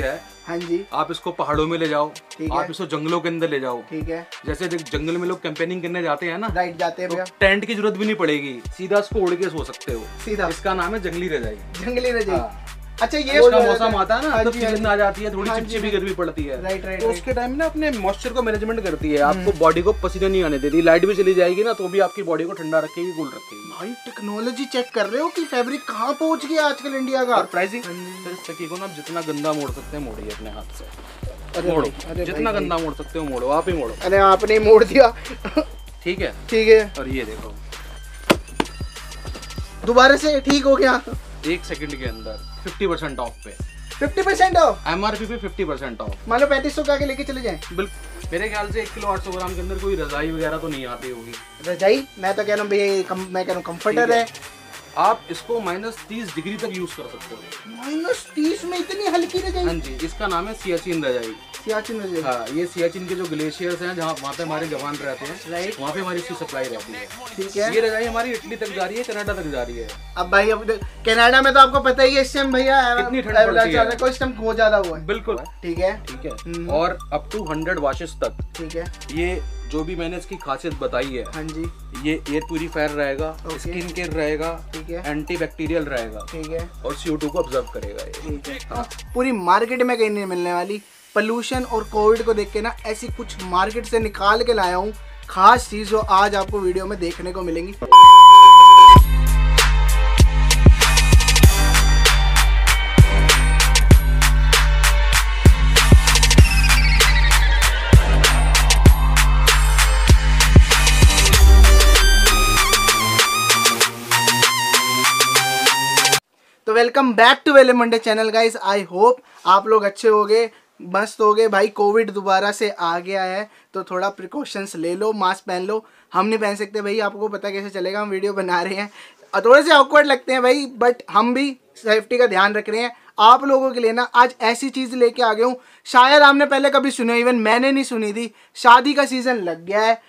है? हाँ जी। आप इसको पहाड़ों में ले जाओ। ठीक है। आप इसको जंगलों के अंदर ले जाओ। ठीक है। जैसे जंगल में लोग कैंपेनिंग करने जाते हैं ना राइट जाते हैं तो टेंट की ज़रूरत भी नहीं पड़ेगी। सीधा इसको उड़ के सो सकते हो। सीधा। इसका नाम है जंगली रजाई। जंगली रजाई। हाँ। अच्छा ये उसका मौसम आता है ना हाँ तब जी, हाँ सीज़न आ जाती है थोड़ी हाँ चिपचिपी गर्मी पड़ती है। राइट राइट तो उसके टाइम ना अपने मॉइस्चर को मैनेजमेंट करती है आपको बॉडी को पसीना नहीं आने देती लाइट भी चली जाएगी ना तो भी आपकी बॉडी को ठंडा रखेगी कूल रखेगी। भाई टेक्नोलॉजी चेक कर रहे हो कि फैब्रिक कहाँ पहुँच गया आजकल इंडिया का? प्राइसिंग सर इस तकी को ना आप जितना गंदा मोड़ सकते हैं मोड़िए अपने हाथ से। मोड़ो। जितना गंदा मोड़ सकते हो मोड़ो आप ही मोड़ो। अरे आपने मोड़ दिया। ठीक है? ठीक है। और ये देखो। दोबारा से ठीक हो गया। एक सेकंड के अंदर। 50% परसेंट ऑफ़ पे। Fifty percent off M R P पे 50% परसेंट ऑफ़ मान लो पैंतीस सौ का लेके चले जाए। बिल्कुल। मेरे ख्याल से एक किलो आठ सौ ग्राम के अंदर कोई रजाई वगैरह तो नहीं आती होगी। रजाई? मैं तो कह रहा हूँ कम, मैं कह रहा हूँ कम्फर्टर है। आप इसको माइनस तीस डिग्री तक यूज़ कर सकते हो। माइनस तीस में इतनी हल्की रजाई? हाँ जी इसका नाम है सियाचिन रजाई। सियाचिन रजाई हाँ ये सियाचिन के जो ग्लेशियर्स हैं जहाँ वहाँ पे हमारे जवान रहते हैं Right. वहाँ पे हमारी इसकी सप्लाई रहती है। ठीक है। ये रजाई हमारी इटली तक जा रही है कनाडा तक जा रही है। अब भाई अब कनाडा में तो आपको पता ही है इस टाइम भैया कितनी ठंड है। इस टाइम बहुत ज़्यादा हुआ है। बिल्कुल। ठीक है। ठीक है। हम्म। और अप टू हंड्रेड वॉशेस तक। ठीक है। ये जो भी मैंने इसकी खासियत बताई है हाँ जी। ये एयर प्यूरीफायर रहेगा. स्किन केयर रहेगा ठीक है। एंटी बैक्टीरियल रहेगा। ठीक है। और CO2 को ऑब्ज़र्व करेगा ये। ठीक है। हाँ, पूरी मार्केट में कहीं नहीं मिलने वाली। पोल्यूशन और कोविड को देख के ना ऐसी कुछ मार्केट से निकाल के लाया हूँ। खास चीज़ जो आज आपको वीडियो में देखने को मिलेंगी। वेलकम बैक टू वेले Monday channel guys I hope आप लोग अच्छे होगे। मस्त हो गए भाई, कोविड दोबारा से आ गया है तो थोड़ा प्रिकॉशंस ले लो मास्क पहन लो। हम नहीं पहन सकते भाई, आपको पता कैसे चलेगा, हम वीडियो बना रहे हैं। थोड़े से ऑकवर्ड लगते हैं भाई बट हम भी सेफ्टी का ध्यान रख रहे हैं। आप लोगों के लिए ना, आज ऐसी चीज़ लेके आ गया हूँ, शायद आपने पहले कभी सुनी इवन मैंने नहीं सुनी थी। शादी का सीज़न लग गया है।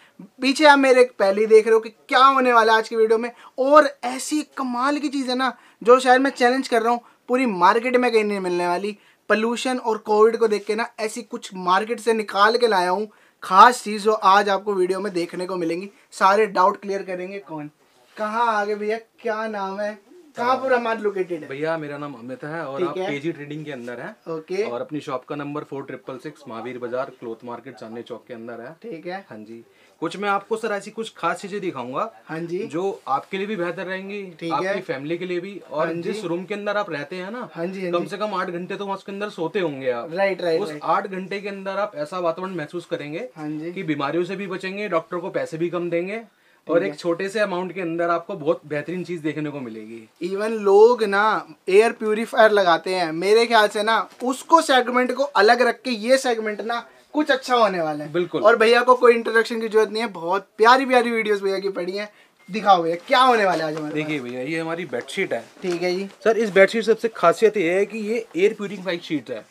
पीछे आप मेरे पहले ही देख रहे हो कि क्या होने वाला है आज की वीडियो में। और ऐसी कमाल की चीज़ है ना, जो शायद मैं चैलेंज कर रहा हूँ, पूरी मार्केट में कहीं नहीं मिलने वाली। पोल्यूशन और कोविड को देख के ना ऐसी कुछ मार्केट से निकाल के लाया हूँ। खास चीज़ जो आज आपको वीडियो में देखने को मिलेंगी। सारे डाउट क्लियर करेंगे कौन? कहाँ आगे भैया? क्या नाम है? कहाँ पर हमारा लोकेटेड है? भैया मेरा नाम अमित है और आप। केजी ट्रेडिंग के अंदर हैं। ओके। और अपनी शॉप का number four triple six Mahavir Bazaar cloth market Chandni Chowk के अंदर है। ठीक है। हाँ जी। कुछ मैं आपको सर ऐसी कुछ खास चीज़ें दिखाऊँगा हाँ जी। जो आपके लिए भी बेहतर रहेंगी ठीक आपकी फैमिली के लिए भी। और हाँ जिस रूम के अंदर आप रहते हैं ना हाँ जी हाँ कम से कम आठ घंटे तो वहाँ उसके अंदर सोते होंगे आप। राइट राइट उस आठ घंटे के अंदर आप ऐसा वातावरण महसूस करेंगे हाँ जी। कि बीमारियों से भी बचेंगे डॉक्टर को पैसे भी कम देंगे और एक छोटे से अमाउंट के अंदर आपको बहुत बेहतरीन चीज़ देखने को मिलेगी। इवन लोग ना एयर प्यूरिफायर लगाते हैं। मेरे ख्याल से ना उसको सेगमेंट को अलग रख के ये सेगमेंट ना कुछ अच्छा होने वाला है। बिल्कुल। और भैया को कोई इंट्रोडक्शन की ज़रूरत नहीं है बहुत प्यारी प्यारी वीडियोस भैया की पड़ी हैं। दिखाओ भैया क्या होने वाला है आज हमारे देखिए भैया ये हमारी बेडशीट है। ठीक है जी। सर इस बेडशीट सबसे खासियत ये है कि ये एयर प्यूरिफाइड शीट है।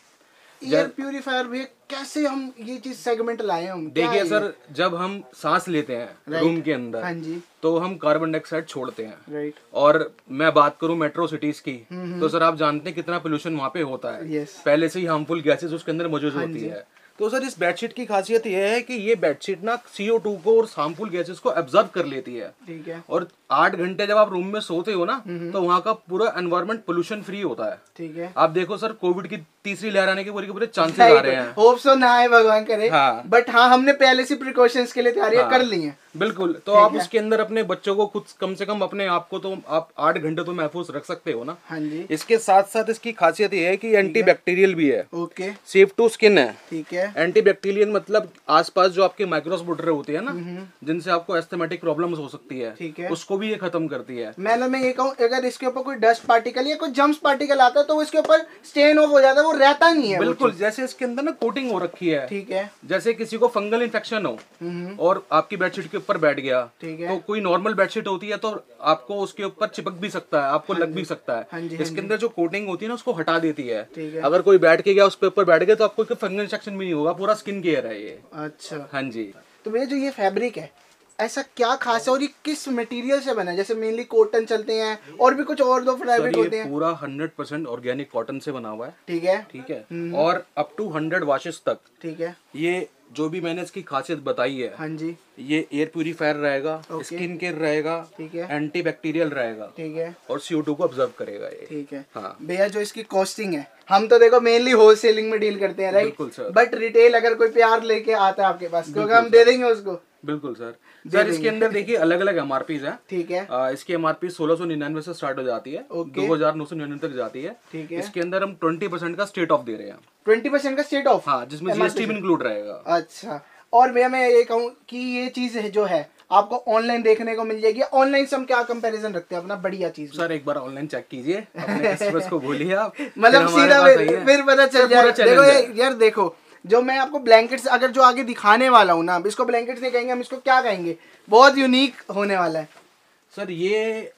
एयर प्यूरिफायर भैया कैसे हम ये चीज़ सेगमेंट लाए हैं हम? देखिए सर जब हम सांस लेते हैं रूम के अंदर हाँ जी। तो हम कार्बन डाइऑक्साइड छोड़ते हैं। राइट और मैं बात करूँ मेट्रो सिटीज़ की तो सर आप जानते हैं कितना पोल्यूशन वहाँ पे होता है। पहले से ही हार्मफुल गैसेस उसके अंदर मौजूद होती है। तो सर इस बेडशीट की खासियत यह है कि ये बेडशीट ना CO2 को और हार्मफुल गैसेस को एब्जॉर्ब कर लेती है। ठीक है। और आठ घंटे जब आप रूम में सोते हो ना तो वहाँ का पूरा एनवायरमेंट पोल्यूशन फ्री होता है। ठीक है। आप देखो सर कोविड की तीसरी लहर आने के पूरे के पूरे चांसेस आ रहे हैं। होप सो ना आए भगवान करे। हाँ। बट हाँ हमने पहले से प्रिकॉशंस के लिए तैयारियाँ हाँ। कर ली हैं। बिल्कुल। तो आप उसके अंदर अपने बच्चों को खुद कम से कम अपने आप को तो आप आठ घंटे तो महफूज रख सकते हो ना। हाँ जी। इसके साथ साथ इसकी खासियत ये है कि एंटी बैक्टीरियल भी है। ओके सेफ़ टू स्किन है। ठीक है। एंटी बैक्टीरियल मतलब आसपास जो आपके माइक्रोस्पोटर होती है ना जिनसे आपको एस्थमेटिक प्रॉब्लम हो सकती है। ठीक है। उसको भी ये खत्म करती है। मैंने मैं ये कहूँ अगर इसके ऊपर कोई डस्ट पार्टिकल या कोई जम्स पार्टिकल आता है तो इसके ऊपर स्टेन ऑफ़ हो जाता है वो रहता नहीं है। बिल्कुल जैसे इसके अंदर ना कोटिंग हो रखी है। ठीक है। जैसे किसी को फंगल इन्फेक्शन हो हम्म, और आपकी बेडशीट के ऊपर बैठ गया ठीक है। तो कोई नॉर्मल बेडशीट होती है तो आपको उसके ऊपर चिपक भी सकता है आपको लग भी सकता हाँ। है हाँ इसके अंदर जो कोटिंग होती है ना उसको हटा देती है। अगर कोई बैठ के गया उस पे ऊपर बैठ गया तो आपको फंगल इन्फेक्शन भी नहीं होगा पूरा स्किन केयर है ये। अच्छा। हाँ जी। तो भैया जो ये फैब्रिक है ऐसा क्या खास है और ये किस मटेरियल से बना है? जैसे मेनली कॉटन चलते हैं और भी कुछ और दो फैब्रिक होते हैं। पूरा हंड्रेड परसेंट ऑर्गेनिक कॉटन से बना हुआ है। ठीक है। ठीक है। हम्म। और अप टू हंड्रेड वॉशेस तक। ठीक है। ये जो भी मैंने इसकी खासियत बताई है हाँ जी। ये एयर प्यूरिफायर रहेगा. स्किन केयर रहेगा ठीक है। एंटी बैक्टीरियल रहेगा। ठीक है। और सीओ टू को ऑब्ज़र्व करेगा ये। ठीक है। हाँ। भैया जो इसकी कॉस्टिंग है हम तो देखो मेनली होलसेलिंग में डील करते हैं राइट बट रिटेल अगर कोई प्यार लेके आता है आपके पास क्योंकि हम दे देंगे उसको। बिल्कुल सर। सर इसके अंदर देखिए अलग अलग एम हैं। ठीक है। आ, इसकी एम आर पी सोलह सौ निन्यानवे से स्टार्ट हो जाती है। दो हज़ार नौ सौ निन्यानवे तक जाती है। ठीक है। इसके अंदर हम ट्वेंटी परसेंट का स्टेट ऑफ़ दे रहे हैं। ट्वेंटी परसेंट का स्टेट ऑफ़? हाँ जिसमें जीएसटी भी इंक्लूड रहेगा। अच्छा। और भैया मैं ये कहूँ कि ये चीज़ है जो है आपको ऑनलाइन देखने को मिल जाएगी। ऑनलाइन से हम क्या कंपैरिजन रखते हैं? अपना बढ़िया चीज़। सर एक बार ऑनलाइन चेक कीजिए। अपने को बोलिए आप। मतलब सीधा फिर, पता चल पूरा देखो। यार देखो जो मैं आपको ब्लैंकेट्स अगर जो आगे दिखाने वाला हूँ ना अब इसको ब्लैंकेट्स नहीं कहेंगे हम इसको क्या कहेंगे? बहुत यूनिक होने वाला है। सर ये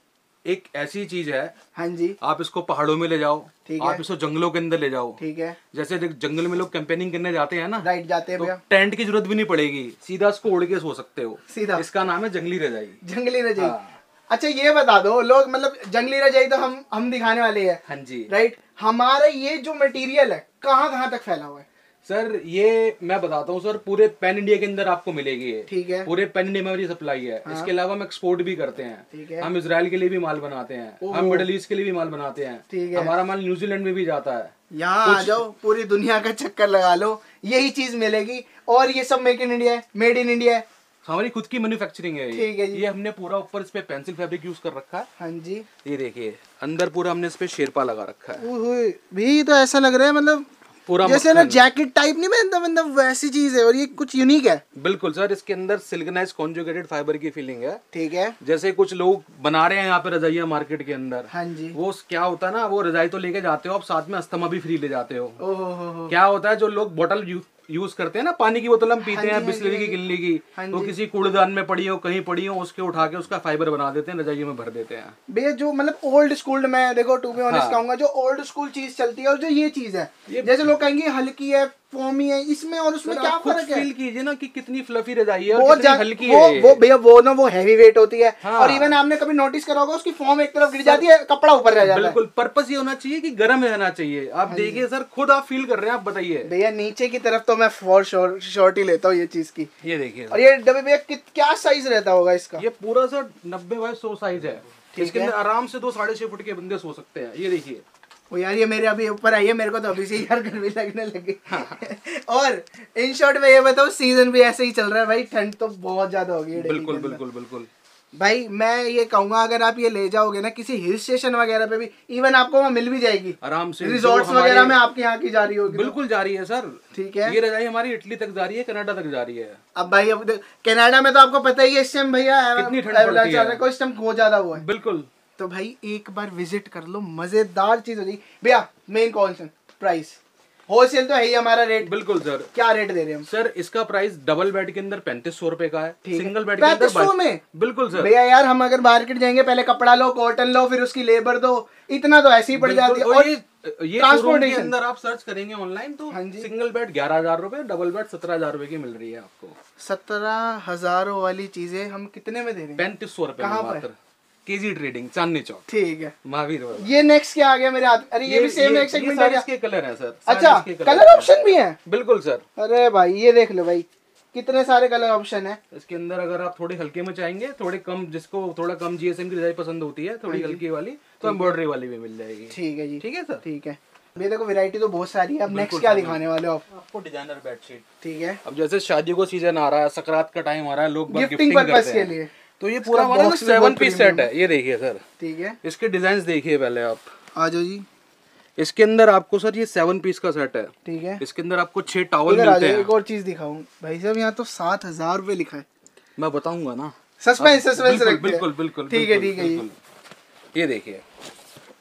एक ऐसी चीज़ है। हाँ जी। आप इसको पहाड़ों में ले जाओ। ठीक है। आप इसको जंगलों के अंदर ले जाओ। ठीक है। जैसे जंगल में लोग कैंपेनिंग करने जाते हैं ना राइट जाते हैं तो टेंट की ज़रूरत भी नहीं पड़ेगी। सीधा इसको उड़ के सो सकते हो। सीधा। इसका नाम है जंगली रजाई। जंगली रजाई। हाँ। अच्छा ये बता दो लोग मतलब जंगली रजाई तो हम हम दिखाने वाले हैं। हाँ जी। राइट हमारा ये जो मटेरियल है कहाँ कहाँ तक फैला हुआ है? सर ये मैं बताता हूँ सर पूरे पैन इंडिया के अंदर आपको मिलेगी ये। ठीक है। पूरे पैन इंडिया में हमारी सप्लाई है। हाँ। इसके अलावा हम एक्सपोर्ट भी करते हैं। ठीक है। हम इसराइल के लिए भी माल बनाते हैं। हम मिडल ईस्ट के लिए भी माल बनाते हैं। ठीक है। हमारा माल न्यूजीलैंड में भी जाता है। यहाँ आ जाओ पूरी दुनिया का चक्कर लगा लो। यही चीज़ मिलेगी। और ये सब मेक इन इंडिया है मेड इन इंडिया है। हमारी खुद की मैन्युफैक्चरिंग है ये। ठीक है ये हमने पूरा ऊपर इस पे पेंसिल फैब्रिक यूज़ कर रखा है। हाँ जी। ये देखिए अंदर पूरा हमने इस पे शेरपा लगा रखा है। भी तो ऐसा लग रहा है मतलब पूरा जैसे ना जैकेट टाइप नहीं पहनता मतलब वैसी चीज़ है और ये कुछ यूनिक है। बिल्कुल सर इसके अंदर सिल्कनाइज कॉन्जुगेटेड फाइबर की फीलिंग है। ठीक है। जैसे कुछ लोग बना रहे हैं यहाँ पे रजाइया मार्केट के अंदर। हाँ जी। वो क्या होता है ना वो रजाई तो लेके जाते हो आप साथ में अस्थमा भी फ्री ले जाते हो। क्या होता है जो लोग बोतल यू, यूज़ करते हैं ना पानी की बोतल हम पीते हाँ हैं जी, बिस्लरी हाँ की गिल्ली की। हाँ वो किसी कूड़ेदान में पड़ी हो कहीं पड़ी हो उसके उठा के उसका फाइबर बना देते हैं रजाइयों में भर देते हैं। भैया जो मतलब ओल्ड स्कूल में देखो टू बी ऑनेस्ट हाँ। कहूँगा जो ओल्ड स्कूल चीज़ चलती है और जो ये चीज़ है जैसे लोग कहेंगे हल्की है फोमी है इसमें और उसमें क्या फ़र्क है? फील कीजिए ना कि कितनी फ्लफी रजाई है और कितनी हल्की वो है। वो भैया वो ना वो हैवी वेट होती है। हाँ। और इवन आपने कभी नोटिस करा होगा उसकी फॉर्म एक तरफ़ गिर जाती है कपड़ा ऊपर रह जाता है। बिल्कुल पर्पस ये होना चाहिए कि गर्म रहना चाहिए। हाँ आप देखिए सर खुद आप फील कर रहे हैं आप बताइए। भैया नीचे की तरफ़ तो मैं फॉर शॉर्ट ही लेता हूँ ये चीज़ की। ये देखिए। और ये डब्बे भैया क्या साइज़ रहता होगा इसका? ये पूरा सर नब्बे बाय सौ साइज़ है। इसके अंदर आराम से दो साढ़े छह फुट के बंदे सो सकते हैं। ये देखिए। ओ यार ये मेरे अभी ऊपर आई है मेरे को तो अभी से यार गर्मी लगने लगी। हाँ, और इन शॉर्ट में ये बताओ सीज़न भी ऐसे ही चल रहा है भाई ठंड तो बहुत ज़्यादा होगी बिल्कुल बिल्कुल बिल्कुल। भाई मैं ये कहूँगा अगर आप ये ले जाओगे ना किसी हिल स्टेशन वगैरह पे भी इवन आपको वहाँ मिल भी जाएगी। आराम से रिजॉर्ट्स वगैरह में आपके यहाँ की जा रही होगी। बिल्कुल जा रही है सर। ठीक है। ये रजाई हमारी इटली तक जा रही है कनाडा तक जा रही है। अब भाई अब कनाडा में तो आपको पता ही है इस टाइम भैया कितनी ठंड है। इस टाइम बहुत ज़्यादा हुआ है। बिल्कुल। तो भाई एक बार विज़िट कर लो मज़ेदार चीज़ हो जाएगी भैया मेन कॉन्सन प्राइस होलसेल तो है ही हमारा रेट बिल्कुल सर क्या रेट दे रहे हैं सर इसका प्राइस डबल बेड के अंदर पैंतीस सौ रुपए का है। सिंगल बेड के अंदर 3500 बाईस- में? बिल्कुल सर भैया यार हम अगर मार्केट जाएँगे पहले कपड़ा लो कॉटन लो फिर उसकी लेबर दो। इतना तो ऐसे ही पड़ जाती है। और ये के अंदर आप सर्च करेंगे ऑनलाइन तो हाँ सिंगल बेड ग्यारह हज़ार रुपए डबल बेड सत्रह हज़ार रुपए की मिल रही है आपको। सत्रह हज़ारों वाली चीज़ें हम कितने में दे रहे हैं? पैंतीस सौ रुपए केजी ट्रेडिंग चांदनी चौक। ठीक है। महावीर ये नेक्स्ट क्या आ गया मेरे हाथ अरे ये, ये भी सेम एक ये सेगमेंट आ सारे गया इसके कलर है सर अच्छा कलर ऑप्शन भी है? बिल्कुल सर अरे भाई ये देख लो भाई कितने सारे कलर ऑप्शन है। इसके अंदर अगर आप थोड़े हल्के में चाहेंगे थोड़े कम जिसको थोड़ा कम जीएसएम की डिज़ाइन पसंद होती है थोड़ी हल्की वाली तो एम्ब्रॉयडरी वाली भी मिल जाएगी। ठीक है जी। ठीक है सर ठीक है। भैया देखो वैरायटी तो बहुत सारी है अब नेक्स्ट क्या दिखाने वाले हो आप? आपको डिज़ाइनर बेडशीट ठीक है। अब जैसे शादी को सीज़न आ रहा है सकरात का टाइम आ रहा है लोग गिफ्टिंग गिफ्टिंग पर्पस करते के लिए। तो ये पूरा हमारा सेवन पीस सेट है। ये देखिए सर ठीक है। इसके डिज़ाइन देखिए पहले आप। आ जाओ जी। इसके अंदर आपको सर ये सेवन पीस का सेट है। ठीक है। इसके अंदर आपको छह टावल मिलते हैं। एक और चीज़ दिखाऊँ। भाई साहब यहाँ तो सात हज़ार रूपए लिखा है। मैं बताऊँगा ना। सस्पेंस सस्पेंस बिल्कुल बिल्कुल ठीक है ठीक है ये देखिए।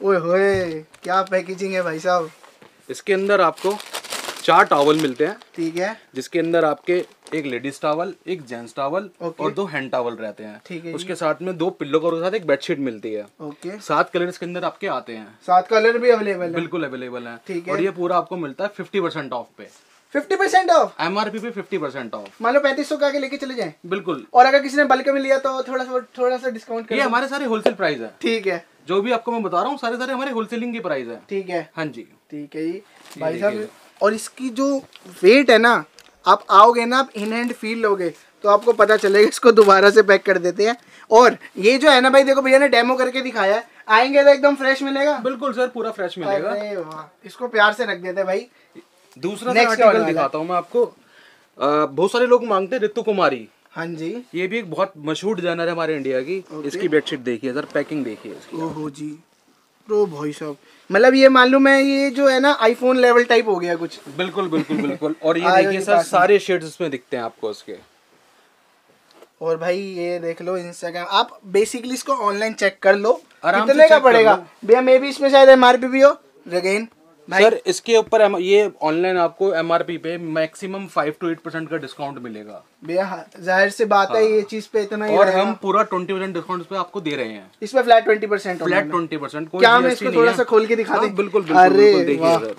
ओए होए क्या पैकेजिंग है भाई साहब। इसके अंदर आपको चार टावल मिलते हैं। ठीक है। जिसके अंदर आपके एक लेडीज़ टावल एक जेंट्स टावल ओके। और दो हैंड टावल रहते हैं। ठीक है उसके साथ में दो पिल्लो कवर के साथ एक बेडशीट मिलती है। ओके। सात कलर इसके अंदर आपके आते हैं। सात कलर भी अवेलेबल है। बिल्कुल अवेलेबल है। ठीक है। और ये पूरा आपको मिलता है फिफ्टी परसेंट ऑफ़ पे। Fifty percent off? एमआरपी पे फिफ्टी परसेंट ऑफ़। मान लो पैंतीस सौ का लेके चले जाएँ। बिल्कुल। और अगर किसी ने बल्क में लिया तो थोड़ा सा थोड़ा सा डिस्काउंट ये हमारे सारे होलसेल प्राइस है। ठीक है। जो भी आपको मैं बता रहा हूँ सारे सारे हमारे होलसेलिंग की प्राइस है। ठीक है। हाँ जी। ठीक है जी। भाई साहब और इसकी जो वेट है ना आप आओगे ना आप इन हैंड फील लोगे तो आपको पता चलेगा इसको दोबारा से पैक कर देते हैं। और ये जो है ना भाई देखो भैया ने डेमो करके दिखाया है। आएँगे तो एकदम फ्रेश मिलेगा? बिल्कुल सर पूरा फ्रेश मिलेगा। इसको प्यार से रख देते हैं भाई। दूसरा आर्टिकल दिखाता हूँ मैं आपको। बहुत सारे लोग मांगते हैं ऋतु कुमारी। हाँ जी। ये भी एक बहुत मशहूर डिज़ाइनर है हमारे इंडिया की। इसकी बेडशीट देखिए सर पैकिंग देखिए इसकी। ओहो जी। ओ भाई साहब मतलब ये मालूम है ये जो है ना आईफोन लेवल टाइप हो गया कुछ। बिल्कुल बिल्कुल बिल्कुल। और ये देखिए सर सारे शेड्स इसमें दिखते हैं आपको उसके। और भाई ये देख लो इंस्टाग्राम आप बेसिकली इसको ऑनलाइन चेक कर लो। कितने का पड़ेगा? भैया मे भी इसमें शायद एमआरपी भी हो। अगेन भाई सर इसके ऊपर ये ऑनलाइन आपको एमआरपी पे maximum five to eight percent का डिस्काउंट मिलेगा। भैया हाँ, ज़ाहिर सी बात हाँ। है। ये चीज़ पे इतना और। हम पूरा ट्वेंटी परसेंट डिस्काउंट पे आपको दे रहे हैं। इसमें flat twenty percent flat twenty percent क्या मैं इसको थोड़ा सा खोल के दिखा हाँ, दें? बिल्कुल अरे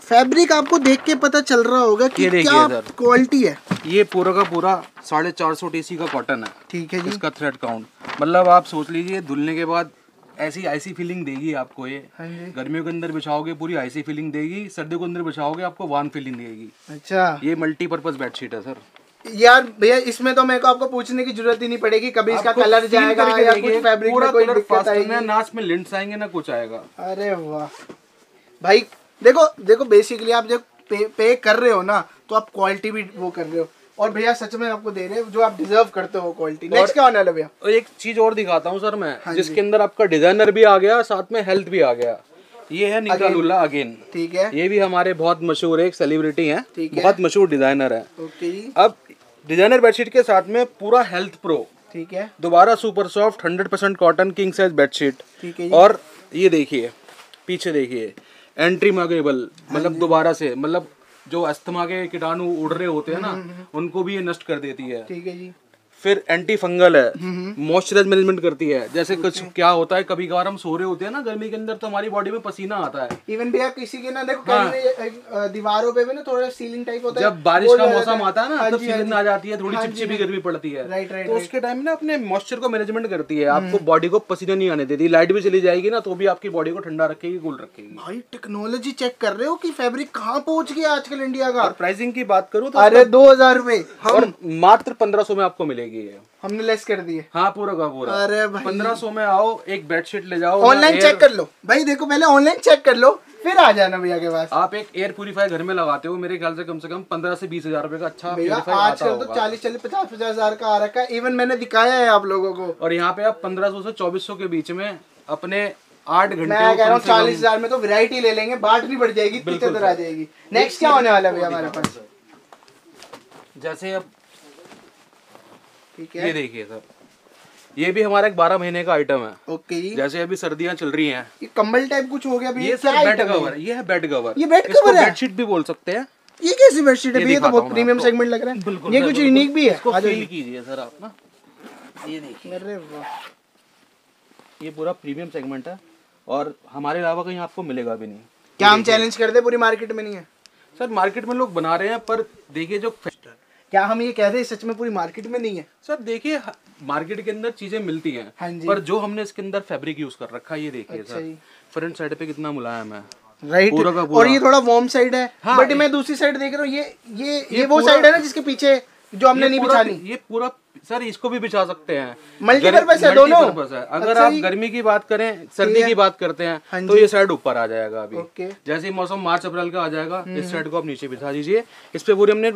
फैब्रिक आपको देख के पता चल रहा होगा कि क्या क्वालिटी है। ये पूरा का पूरा साढ़े चार सौ टीसी का कॉटन है। ठीक है जी। इसका थ्रेड काउंट मतलब आप सोच लीजिए धुलने के बाद ऐसी ऐसी फीलिंग देगी आपको ये। हाँ गर्मियों के अंदर बिछाओगे पूरी ऐसी फीलिंग देगी सर्दियों के अंदर बिछाओगे आपको वान फीलिंग देगी। अच्छा। ये मल्टीपर्पज बेडशीट है सर यार भैया इसमें तो मेरे को आपको पूछने की ज़रूरत ही नहीं पड़ेगी कभी इसका कलर जाएगा या कुछ फैब्रिक में कोई दिक्कत आएगी। ना इसमें लिंट्स आएँगे ना कुछ आएगा। अरे वाह। भाई देखो देखो बेसिकली आप जब पे, पे कर रहे हो ना तो आप क्वालिटी भी वो कर रहे हो। और भैया सच में आपको दे रहे हो जो आप डिजर्व करते हो क्वालिटी नेक्स्ट क्या होने वाला भैया? और एक चीज़ और दिखाता हूँ सर मैं हाँ जिसके अंदर आपका डिज़ाइनर भी आ गया साथ में हेल्थ भी आ गया। ये है निकालुल्ला अगेन ठीक है। ये भी हमारे बहुत मशहूर एक सेलिब्रिटी है। बहुत मशहूर डिज़ाइनर है। ओके अब डिज़ाइनर बेडशीट के साथ में पूरा हेल्थ प्रो ठीक है। दोबारा super soft hundred percent cotton king size bedsheet ठीक है और ये देखिए पीछे देखिए एंट्री मागेबल मतलब दोबारा से मतलब जो अस्थमा के कीटाणु उड़ रहे होते हैं ना उनको भी ये नष्ट कर देती है। ठीक है जी। फिर एंटी फंगल है मॉइस्चराइज मैनेजमेंट करती है। जैसे कुछ क्या होता है कभी कभार हम सो रहे होते हैं ना गर्मी के अंदर तो हमारी बॉडी में पसीना आता है। इवन भैया किसी के ना देखो हाँ। दीवारों पे भी ना थोड़ा सीलिंग टाइप होता है। जब बारिश का मौसम आता है ना हाँ तब जी, हाँ। आ जाती है थोड़ी हाँ चिपचिपी गर्मी पड़ती है। राइट राइट तो उसके टाइम ना अपने मॉइस्चर को मैनेजमेंट करती है। आपको बॉडी को पसीना नहीं आने देती। लाइट भी चली जाएगी ना तो भी आपकी बॉडी को ठंडा रखेगी कूल रखेगी। भाई टेक्नोलॉजी चेक कर रहे हो कि फैब्रिक कहाँ पहुँच गया आजकल इंडिया का? प्राइसिंग की बात करूँ तो अरे दो हज़ार रूपए मात्र पंद्रह सौ में आपको मिलेगी। ये हमने लेस कर दिए हाँ। पूरा का पूरा। अरे पंद्रह सौ में आओ एक बेडशीट ले जाओ ऑनलाइन चेक कर लो। भाई देखो पहले ऑनलाइन चेक कर लो फिर आ जाना भैया के पास। आप एक एयर प्यूरीफायर घर में लगाते हो मेरे ख्याल से कम से कम पंद्रह से बीस हज़ार रुपए का अच्छा भैया आजकल तो चालीस चालीस पचास पचास हज़ार का आ रखा है। इवन मैंने दिखाया है आप लोगों को। और यहाँ पे आप पंद्रह सौ से चौबीस सौ के बीच में अपने आठ घंटे मैं कह रहा हूँ चालीस हज़ार में तो वैरायटी ले लेंगे बाट नहीं बढ़ जाएगी बिल्कुल आ जाएगी। नेक्स्ट क्या होने वाला है भैया हमारे पास? जैसे अब ठीक है। ये देखिए सर। ये भी हमारा एक बारह महीने का आइटम है। ओके। जैसे अभी सर्दियाँ चल रही हैं। ये कंबल टाइप कुछ हो गया ये सर बेड कवर ये? है बेड कवर ये इसको cover है? बेडशीट भी बोल सकते हैं। ये कैसी बेडशीट है? ये तो बहुत प्रीमियम सेगमेंट लग रहा है। बिल्कुल ये कुछ यूनिक भी है। इसको फील कीजिए सर आप ना। ये देखिए। अरे वाह। ये पूरा प्रीमियम सेगमेंट है। और हमारे अलावा कहीं आपको मिलेगा भी नहीं। क्या हम चैलेंज करते हैं पूरी मार्केट में नहीं है। सर मार्केट में लोग बना रहे हैं पर देखिए जो क्या हम ये कहते हैं सच में पूरी मार्केट में नहीं है? सर देखिए मार्केट के अंदर चीज़ें मिलती हैं हाँ पर जो हमने इसके अंदर फैब्रिक यूज़ कर रखा है ये देखिए अच्छा सर। फ्रंट साइड पे कितना मुलायम है। राइट पूरा का पूरा। और ये थोड़ा वार्म साइड है। हाँ, बट मैं दूसरी साइड देख रहा हूँ ये ये ये, ये वो साइड है ना जिसके पीछे जो हमने नहीं बिछानी। ये पूरा सर इसको भी बिछा सकते हैं। Multipurpose है दोनों? अगर अच्छा आप गर्मी की बात करें सर्दी की बात करते हाँ हैं तो ये साइड ऊपर आ जाएगा अभी। जैसे ही मौसम मार्च अप्रैल का आ जाएगा हम्म, इस साइड को आप नीचे बिछा दीजिए। इस पे पूरी हमने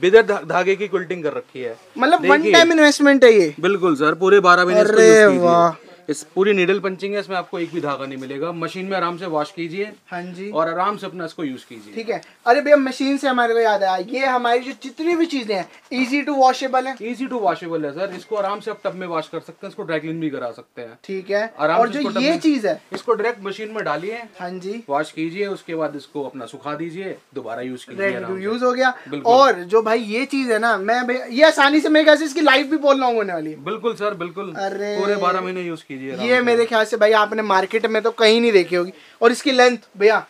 बिदर धागे की क्विल्टिंग कर रखी है। मतलब वन टाइम इन्वेस्टमेंट है ये। बिल्कुल सर पूरे बारह महीने अरे वाह। इस पूरी नीडल पंचिंग है इसमें आपको एक भी धागा नहीं मिलेगा। मशीन में आराम से वॉश कीजिए हाँ जी। और आराम से अपना इसको यूज़ कीजिए। ठीक है। अरे भैया मशीन से हमारे को याद आया ये हमारी जो जितनी भी चीज़ें हैं इजी टू वॉशेबल है। इजी टू वॉशेबल है सर इसको आराम से आप टब में वॉश कर सकते हैं इसको ड्राई क्लीन भी करा सकते हैं। ठीक है। आराम और जो ये चीज़ है इसको डायरेक्ट मशीन में डालिए हाँ जी। वॉश कीजिए उसके बाद इसको अपना सुखा दीजिए दोबारा यूज़ कीजिए। यूज़ हो गया। और जो भाई ये चीज़ है ना मैं ये आसानी से मेरे ख्याल से इसकी लाइफ भी बोल रहा हूँ होने वाली बिल्कुल सर बिल्कुल। अरे। पूरे बारह महीने यूज़ कीजिए ये मेरे ख्याल से भाई आपने मार्केट में तो कहीं नहीं देखी होगी। और इसकी लेंथ भैया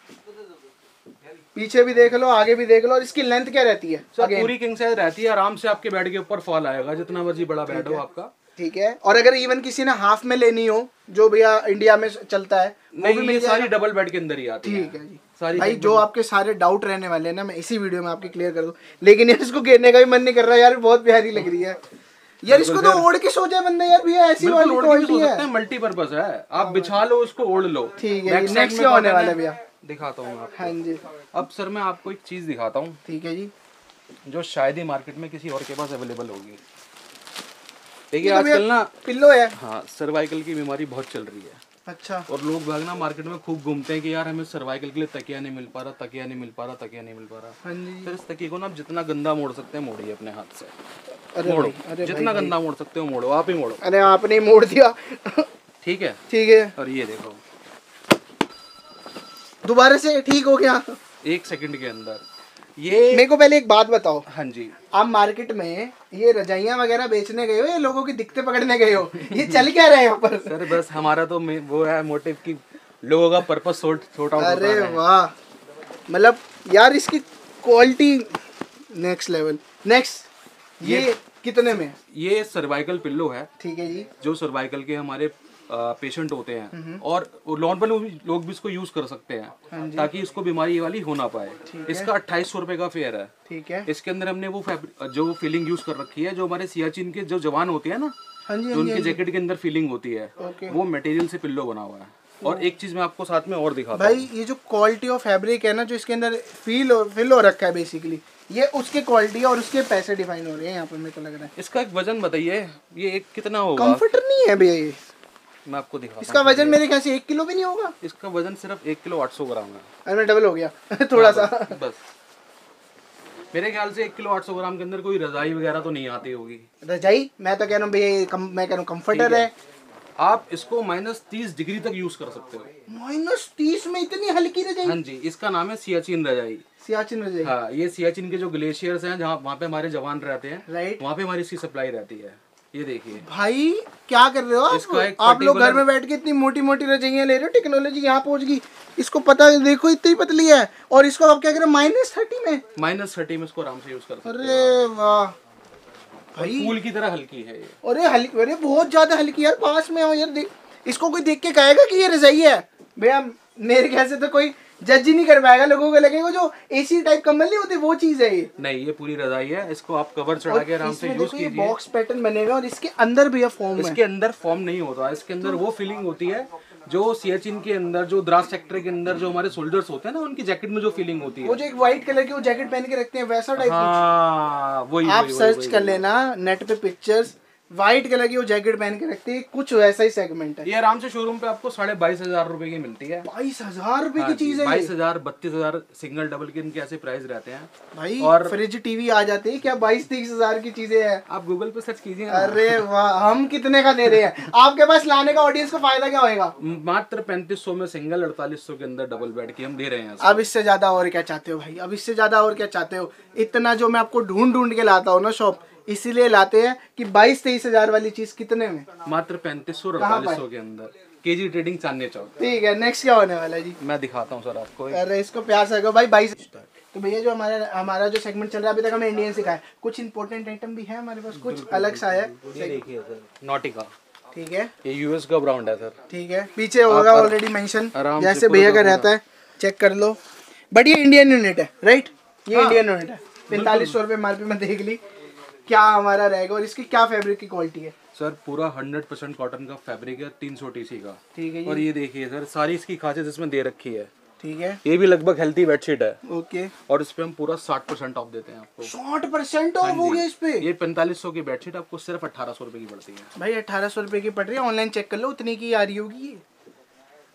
पीछे भी देख लो आगे भी देख लो और इसकी लेंथ क्या रहती है? सर पूरी किंग साइज़ रहती है आराम से आपके बेड के ऊपर फॉल आएगा जितना मर्ज़ी बड़ा बेड हो आपका। ठीक है। और अगर इवन किसी ने हाफ़ में लेनी हो जो भैया इंडिया में चलता है वो भी नहीं ये सारी डबल बेड के अंदर ही आती है। ठीक है जी। सारी भाई जो आपके सारे डाउट रहने वाले हैं ना मैं इसी वीडियो में आपके क्लियर कर दूँ। लेकिन यार इसको घेरने का भी मन नहीं कर रहा यार बहुत प्यारी लग रही है। यार इसको तो ओढ़ के सो जाए बंदा यार भैया ऐसी वाली भी क्वालिटी है। सकते हैं मल्टीपर्पज है। आप बिछा लो उसको ओढ़ लो। ठीक है में क्या होने वाला है। भैया? दिखाता हूँ आपको। हाँ जी। अब सर मैं आपको एक चीज़ दिखाता हूँ ठीक है जी। जो शायद ही मार्केट में किसी और के पास अवेलेबल होगी। देखिए तो आजकल ना पिल्लो है। हाँ सर्वाइकल की बीमारी बहुत चल रही है। अच्छा। और लोग भागना मार्केट में खूब घूमते हैं कि यार हमें सर्वाइकल के लिए तकिया नहीं मिल पा रहा तकिया नहीं मिल पा रहा तकिया नहीं मिल पा रहा। हाँ जी। सर इस तकिए को ना आप जितना गंदा मोड़ सकते हैं मोड़िए अपने हाथ से। मोड़ो। जितना गंदा मोड़ सकते हो मोड़ो आप ही मोड़ो। अरे आपने मोड़ दिया। ठीक है? ठीक है। और ये देखो। दोबारा से ठीक हो गया। एक सेकंड के अंदर। ये मेरे को पहले एक बात बताओ। हाँ जी। आप मार्केट में ये रजाइयाँ वगैरह बेचने गए हो या लोगों की दिक्कतें पकड़ने गए हो? ये चल क्या रहा है यहाँ पर? सर बस हमारा तो वो है मोटिव की लोगों का पर्पस आउट अरे वाह। मतलब यार इसकी क्वालिटी नेक्स्ट लेवल। नेक्स्ट। ये कितने में? ये सर्वाइकल पिल्लो है। ठीक है जी। जो सर्वाइकल के हमारे पेशेंट होते हैं। और नॉर्मल लोग भी इसको यूज़ कर सकते हैं। ताकि इसको बीमारी वाली हो ना पाए। इसका अट्ठाईस सौ रुपए का फेयर है। ठीक है। इसके अंदर हमने वो जो फीलिंग यूज़ कर रखी है जो हमारे सियाचिन के जो जवान होते हैं ना हाँ जो हाँ उनके जैकेट के अंदर फीलिंग होती है वो मटेरियल से पिल्लो बना हुआ है। और एक चीज़ मैं आपको साथ में और दिखा भाई ये जो क्वालिटी ऑफ़ फैब्रिक है ना जो इसके अंदर फील फिल हो रखा है बेसिकली ये उसके क्वालिटी और उसके पैसे डिफाइन हो रहे हैं यहाँ पर मेरे को लग रहा है। इसका एक वज़न बताइए ये एक कितना होगा? कंफर्टर नहीं है भैया ये। मैं आपको दिखाता इसका वज़न मेरे ख्याल से एक किलो भी नहीं होगा? इसका वज़न सिर्फ़ एक किलो आठ सौ ग्राम है। अरे मैं डबल हो गया थोड़ा सा। बस मेरे ख्याल से एक किलो आठ सौ ग्राम के अंदर कोई रजाई वगैरह तो नहीं आती होगी। रजाई? मैं तो कह रहा हूँ भैया मैं कह रहा हूँ कंफर्टर है। आप इसको माइनस तीस डिग्री तक यूज़ कर सकते हो। माइनस तीस में इतनी हल्की रजाई हाँ जी इसका नाम है सियाचिन रजाई सियाचिन रजाई हाँ ये सियाचिन के जो ग्लेशियर्स हैं जहाँ वहाँ पे हमारे जवान रहते हैं राइट वहाँ पे हमारी इसकी सप्लाई रहती है। ये देखिए। भाई क्या कर रहे हो आप? आप लोग घर में बैठ के इतनी मोटी मोटी रजाइयाँ ले रहे हो? टेक्नोलॉजी यहाँ पहुँच गई। इसको पता देखो इतनी पतली है। और इसको आप क्या कर? रहे हो माइनस थर्टी में? माइनस थर्टी में इसको आराम से यूज़ कर अरे वाह। फूल की तरह हल्की है ये। अरे हल्की अरे बहुत ज़्यादा हल्की यार पास में आओ यार देख। इसको कोई देख के कहेगा कि ये रजाई है? भैया मेरे ख्याल से तो कोई जज ही नहीं कर पाएगा लोगों को लगेगा जो एसी टाइप कंबल नहीं होती वो चीज़ है ये। नहीं ये पूरी रजाई है इसको आप कवर चढ़ा के आराम से यूज़ कीजिए। बॉक्स पैटर्न बनेगा और इसके अंदर भी फॉर्म है। इसके अंदर फॉर्म नहीं होता इसके अंदर वो फीलिंग होती है जो सियाचिन के अंदर जो द्रास सेक्टर के अंदर जो हमारे सोल्जर्स होते हैं ना उनकी जैकेट में जो फीलिंग होती है। वो जो एक व्हाइट कलर की वो जैकेट पहन के रखते हैं वैसा टाइप हाँ वही आप वही, सर्च वही, कर लेना नेट पे पिक्चर्स व्हाइट कलर की वो जैकेट पहन के रखते हैं कुछ वैसा ही सेगमेंट है। ये आराम से शोरूम पे आपको साढ़े बाईस हज़ार रुपए की मिलती है। बाईस हज़ार रुपए की चीज़ है बाईस हज़ार बत्तीस हज़ार सिंगल डबल के इनके ऐसे प्राइस रहते हैं। भाई और- फ्रिज टीवी आ जाते हैं क्या बाईस तीस हज़ार की चीज़ें हैं? आप गूगल पे सर्च कीजिए अरे वाह हम कितने का दे रहे हैं? आपके पास लाने का ऑडियंस को फ़ायदा क्या होगा मात्र पैंतीस में सिंगल अड़तालीस के अंदर डबल बेड की हम दे रहे हैं अब इससे ज़्यादा और क्या चाहते हो भाई? अब इससे ज़्यादा और क्या चाहते हो? इतना जो मैं आपको ढूंढ ढूंढ के लाता हूँ ना शॉप इसीलिए लाते हैं कि बाईस तेईस हज़ार वाली चीज़ कितने में? मात्र पैंतीस सौ सौ के अंदर। KG trading Chandni Chowk. ठीक है नेक्स्ट क्या होने वाला है जी? मैं दिखाता हूँ सर आपको अरे इसको प्यार से भाई बाईस। तो भैया जो हमारा हमारा जो सेगमेंट चल रहा है अभी तक हमें इंडियन सिखाया है। कुछ इंपॉर्टेंट आइटम भी है हमारे पास? कुछ अलग सा है? ये देखिए सर नॉटिका ठीक है। ये यूएस का ब्रांड है सर। ठीक है पीछे होगा ऑलरेडी मेंशन जैसे भैया का रहता है चेक कर लो। बट ये इंडियन यूनिट है राइट ये हाँ। इंडियन यूनिट है। पैंतालीस सौ रुपये एमआरपी में देख ली। क्या हमारा रहेगा और इसकी क्या फैब्रिक की क्वालिटी है? सर पूरा हंड्रेड परसेंट कॉटन का फैब्रिक है तीन सौ टीसी का। ठीक है और ये देखिए सर सारी इसकी खासियत इसमें दे रखी है। ठीक है। ये भी लगभग हेल्थी बेडशीट है। ओके। और इस पे हम पूरा साठ परसेंट ऑफ़ देते हैं आपको। साठ परसेंट ऑफ़ हो गया इस पे? ये पैंतालीस सौ की बेडशीट आपको सिर्फ़ अठारह सौ रुपए की पड़ती है। भाई अठारह सौ रुपए की पड़ रही है। ऑनलाइन चेक कर लो उतनी की आ रही होगी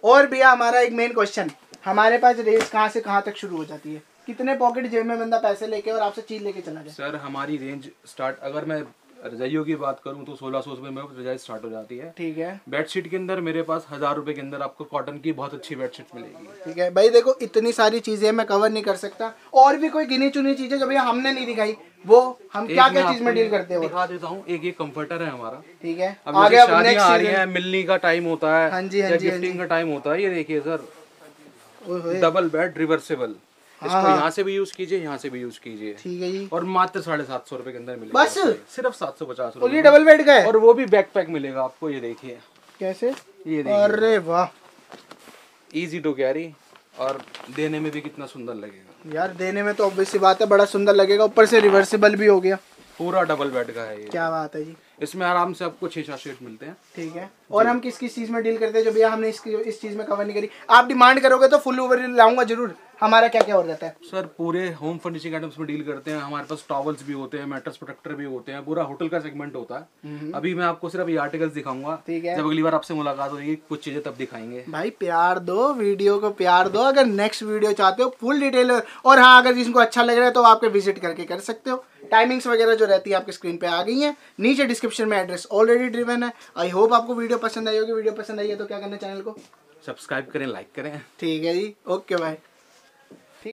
और भैया हमारा एक मेन क्वेश्चन हमारे पास रेस कहाँ से कहाँ तक शुरू हो जाती है? कितने पॉकेट जेब में बंदा पैसे लेके और आपसे चीज़ लेके चला जाए? सर हमारी रेंज स्टार्ट अगर मैं रजाइयों की बात करूँ तो सोलह सौ रुपये में रजाई स्टार्ट हो जाती है। ठीक है। बेडशीट के अंदर मेरे पास हज़ार रुपए के अंदर आपको कॉटन की बहुत अच्छी बेडशीट मिलेगी। ठीक है। भाई देखो इतनी सारी चीज़ें मैं कवर नहीं कर सकता। और भी कोई गिनी चुनी चीज़ें जो भैया हमने नहीं दिखाई वो हम क्या क्या चीज़ में डील करते हो दिखा देता हूँ एक ये कंफर्टर है हमारा। ठीक है। अब आगे अब शादियाँ आ रही हैं मिलनी का टाइम होता है हाँ जी, हाँ जी, हाँ गिफ्टिंग का टाइम होता है ये देखिए सर डबल बेड रिवर्सेबल इसको यहाँ से भी यूज़ कीजिए यहाँ से भी यूज़ कीजिए। ठीक है जी। और मात्र साढ़े सात सौ रुपए के अंदर मिलेगा बस? सिर्फ़ सात सौ पचास डबल बेड का है। और वो भी बैकपैक मिलेगा आपको ये देखिए। कैसे? ये देखिए। अरे वाह। इजी टू कैरी और देने में भी कितना सुंदर लगेगा। यार देने में तो ऑब्वियस सी बात है बड़ा सुंदर लगेगा। ऊपर से रिवर्सिबल भी हो गया। पूरा डबल बेड का है ये। क्या बात है जी। इसमें आराम से आपको छह सात सीट मिलते हैं। ठीक है। और हम किस किस चीज़ में डील करते हैं? जो भैया हमने इसकी इस चीज़ में कवर नहीं करी। आप डिमांड करोगे तो फुल ओवर लाऊँगा ज़रूर। हमारा क्या क्या हो जाता है? सर पूरे होम फर्निशिंग आइटम्स में डील करते हैं हमारे पास टॉवल्स भी होते हैं मैट्रेस प्रोटेक्टर भी होते हैं पूरा होटल का सेगमेंट होता है। अभी मैं आपको सिर्फ़ ये आर्टिकल्स दिखाऊँगा। ठीक है। जब अगली बार आपसे मुलाकात होगी कुछ चीज़ें तब दिखाएँगे। भाई प्यार दो वीडियो को प्यार दो। अगर नेक्स्ट वीडियो चाहते हो फुल डिटेल और हाँ अगर जिसको अच्छा लग रहा है तो आप आपके विज़िट करके कर सकते हो। टाइमिंग्स वगैरह जो रहती है आपके स्क्रीन पे आ गई हैं। नीचे डिस्क्रिप्शन में एड्रेस ऑलरेडी ड्रिवन है। आई होप आपको वीडियो पसंद आई होगी। वीडियो पसंद आई है तो क्या करना चैनल को? सब्सक्राइब करें लाइक करें। ठीक है जी। ओके भाई